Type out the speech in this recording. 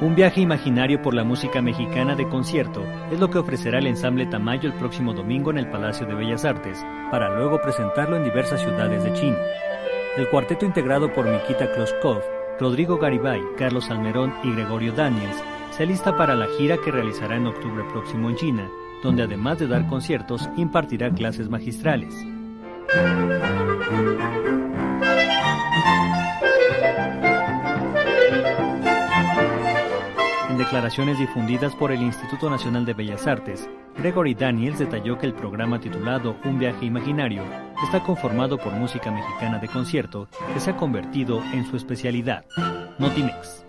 Un viaje imaginario por la música mexicana de concierto es lo que ofrecerá el ensamble Tamayo el próximo domingo en el Palacio de Bellas Artes, para luego presentarlo en diversas ciudades de China. El cuarteto integrado por Mikita Kloskov, Rodrigo Garibay, Carlos Almerón y Gregorio Daniels se alista para la gira que realizará en octubre próximo en China, donde además de dar conciertos, impartirá clases magistrales. Declaraciones difundidas por el Instituto Nacional de Bellas Artes, Gregory Daniels detalló que el programa titulado Un viaje imaginario está conformado por música mexicana de concierto que se ha convertido en su especialidad. Notimex.